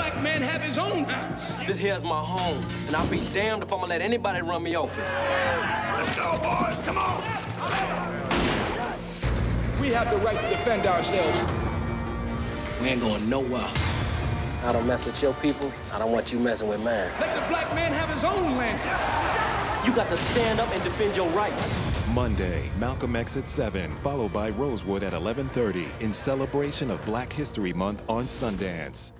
black man have his own house. This here's my home, and I'll be damned if I'm gonna let anybody run me off it. Let's go, boys. Come on. We have the right to defend ourselves. We ain't going nowhere. I don't mess with your peoples. I don't want you messing with mine. Let the black man have his own land. You got to stand up and defend your rights. Monday, Malcolm X at 7, followed by Rosewood at 11:30 in celebration of Black History Month on Sundance.